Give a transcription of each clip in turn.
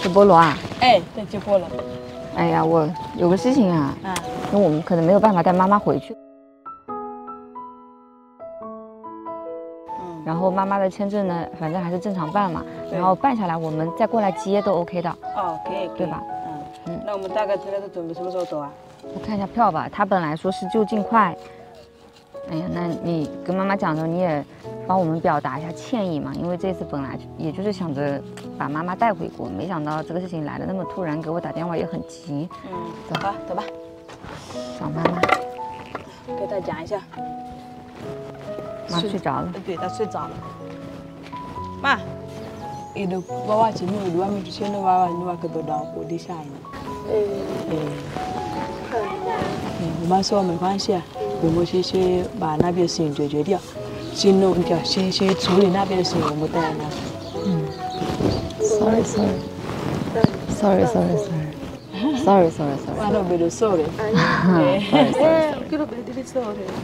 是菠萝啊？哎，对，接菠萝。哎呀，我有个事情啊，啊，因为我们可能没有办法带妈妈回去，嗯，然后妈妈的签证呢，反正还是正常办嘛，对然后办下来我们再过来接都 OK 的。哦，可以，可以对吧？嗯嗯那我们大概现在是准备什么时候走啊？我看一下票吧，他本来说是就近快。哎呀，那你跟妈妈讲的时候，你也帮我们表达一下歉意嘛，因为这次本来也就是想着把妈妈带回国，没想到这个事情来的那么突然，给我打电话也很急，嗯，走吧，走吧，找妈妈，给他讲一下。妈睡着了。对，她睡着了。妈，你的娃娃前面有娃没出现的娃娃，你娃可都到我地下呢。嗯。嗯，我妈说没关系啊，我们先先把那边事情解决掉，先弄掉，先先处理那边的事情，我们再那。Sorry, sorry, sorry, sorry, sorry, sorry, sorry, sorry. 妈都没得说的。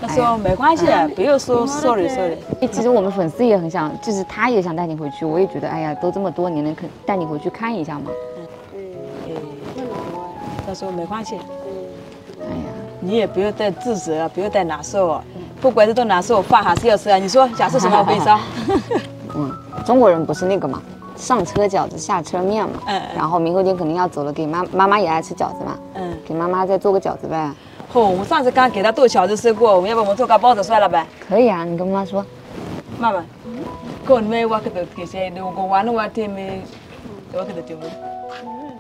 他说没关系啊，不要说 sorry sorry。哎其实我们粉丝也很想，就是他也想带你回去，我也觉得，哎呀，都这么多年了，肯带你回去看一下嘛。嗯他说没关系，你也不要再自责啊，不要再难受啊。不管是多难受，饭还是要吃啊。你说想吃什么我给你烧。嗯，中国人不是那个嘛，上车饺子下车面嘛。嗯然后明后天肯定要走了，给妈妈妈也爱吃饺子嘛，嗯，给妈妈再做个饺子呗。嚯，我上次刚给她剁饺子吃过，我们要不我们做个包子算了呗？可以啊，你跟妈妈说。妈妈，过你们我可都给谁？我我玩了我天没，我可都丢了。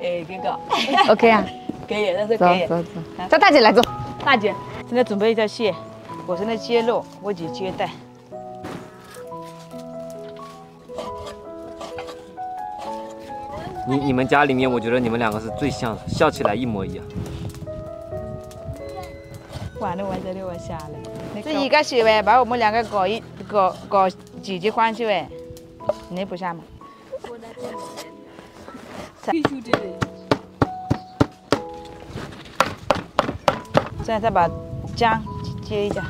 哎，这个 OK 啊，可以，那是可以。走走，叫大姐来做。大姐，现在准备一条蟹，我正在接肉，我姐接待。你你们家里面，我觉得你们两个是最像的，笑起来一模一样。完了我这里我下了。这一个是呗，把我们两个搞一搞搞姐姐关系呗，你不下吗？必须的。现在再把姜切一下，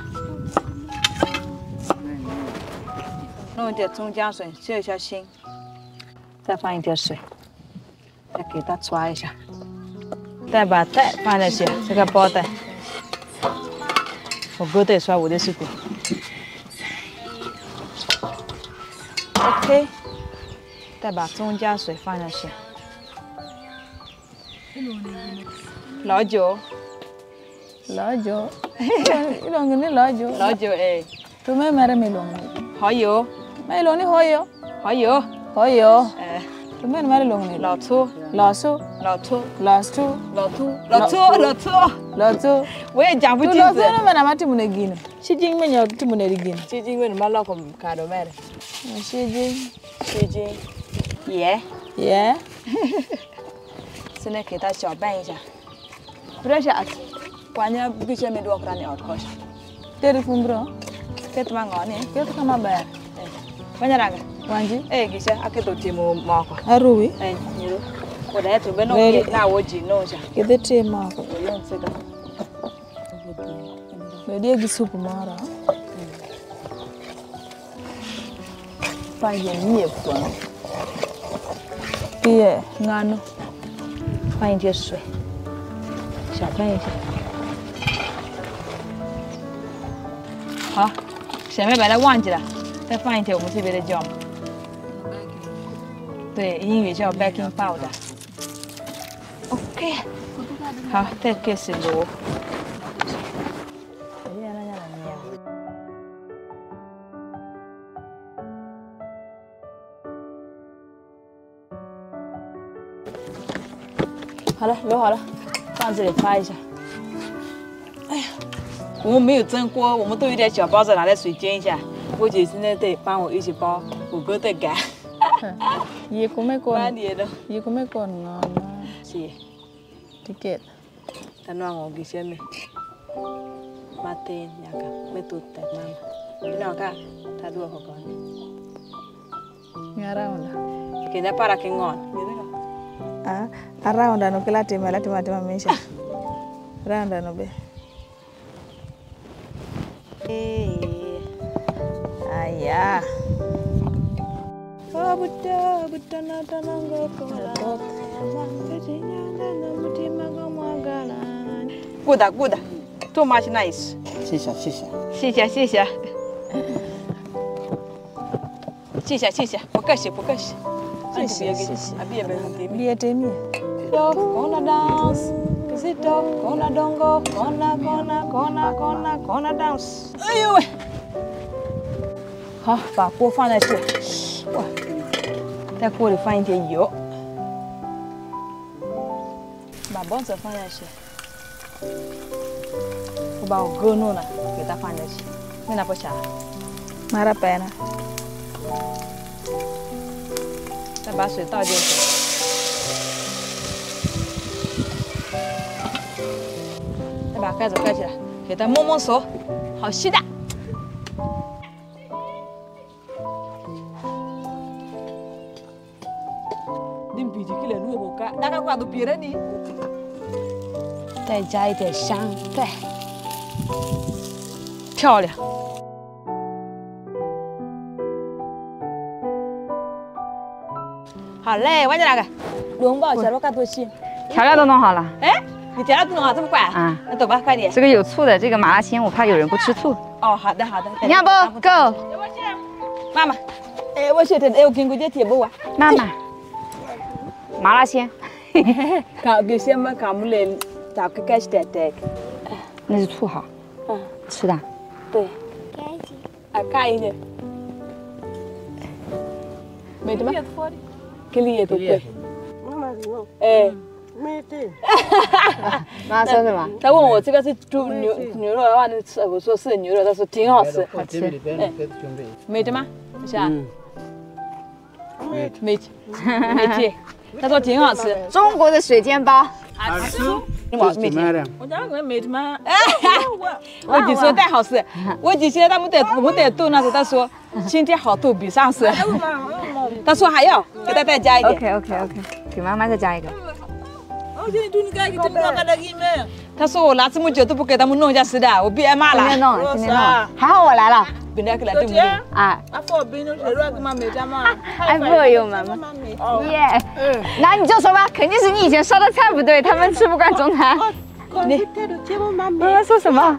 弄一点葱姜水去一下腥，再放一点水，再给它抓一下，再把蛋放进去，这个包蛋。我哥得刷我的是骨。OK，再把葱姜水放下去。老酒，老酒，一笼给你老酒，老酒哎，都没买的没笼的，蚝油，没笼的蚝油，蚝油，蚝油，哎，都没买的笼的，老醋，老酥，老醋，老酥，老醋，老醋，老醋，老酥，我也讲不都清楚。老酥都没那么听不得劲，西京没有听不得劲，鸡精为什么老公看到卖的？西京，鸡精，盐，耶，现在给它搅拌一下。不要下，pokoknya bisa mi dua kerani outhouse teri fumbro ket mangone ket kama bayar eh banyaraga wanji? Eh gisha. Aketo timo moko aruwi eh nyiro koda yetu beno na woji noja kidhi timo moko yonsega bedie gi sup moro panje nyie kuon pie ngano panje swe chapanje 好，前面把它忘记了，再放一点我们这边的叫，对，英语叫 baking powder。OK，好，再开始揉。好了，揉好了，放这里发一下。哎呀，我们没有蒸锅，我们都有点小包子，拿来水煎一下。我姐现在得帮我一起包，我哥在擀。也过没过八，年了，也过没过呢，是，tiket，他让我给先妹。马丁呀个，没肚子妈妈。你那个，他多好搞呢。around, 给他把它给按，你那个。ah, around ano kila tema la tema tema mesha, round ano be, ayah. Kabuta butana tananggo kola. Mangketinya dana mutima gomagalan Kuda kuda Too much nice. Shisha shisha Shisha shisha Shisha shisha Pokashi pokashi Shisha shisha Abia bengutimia Abia temia Yo, gonna dance. Is it dog gonna dongo, gonna gonna gonna gonna gonna dance。哎呦喂！好，把锅放下去，哇，在锅里放一点油，把包子放下去，我把我哥弄了，给它放下去，那不下，Mara pena. 再把水倒进把盖子盖起来，给它摸摸熟，好吸的。你比起来干，大概挂都别了你。再加一点香菜，漂亮。好嘞，完成那个，龙宝小罗干多些。调料都弄好了哎，你调料弄好这么快？啊那走吧，快点。这个有醋的，这个麻辣鲜，我怕有人不吃醋。哦，好的好的。你要不 go？妈妈，哎，我晓得，哎，我跟过去贴不完。妈妈，麻辣鲜，搞个什么搞不来，找个开始带带。那是醋哈，嗯，吃的。对。啊，干一点。没得吗？给你也多贵。哎，妈说什么？他问我这个是猪牛牛肉的话，能吃？我说是牛肉，他说挺好吃。好吃。没的吗？是啊。没没没贴，他说挺好吃。中国的水煎包，你往没贴。我家人没的吗？我就说太好吃，我就现 在他们在我们在炖那时候，他说今天好多比上次。他说还要给他再加一点。OK OK OK，给妈妈再加一个。他说我拿这么久都不给他们弄一下吃的，我被挨骂今天了。弄，今天弄，还好我来了。本来给他对不对？啊，哎，不用妈妈。耶，那你就说吧，肯定是你以前烧的菜不对，他们吃不惯中餐。你妈妈说什么？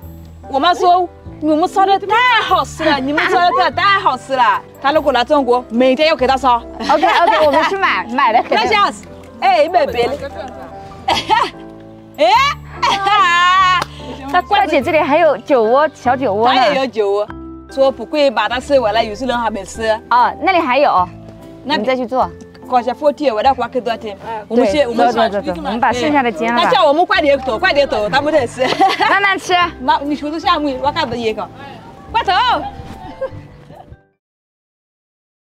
我妈说我们烧的太好吃了，你们烧的菜太好吃了。他如果来中国，每天要给他烧。OK OK，我们去买买的。那下子，哎，买别的。哎，哎，那怪姐这里还有酒窝，小酒窝他也呢。有酒，说不贵，把它吃完了，有些人还没吃。哦，那里还有，那你们再去做。搞些锅贴，我来刮给多天。我们先，我们走走走走，我们把剩下的煎了吧。他叫我们快点走，快点走，他们得吃。慢慢吃。妈，你手头下面我看到一个，快走。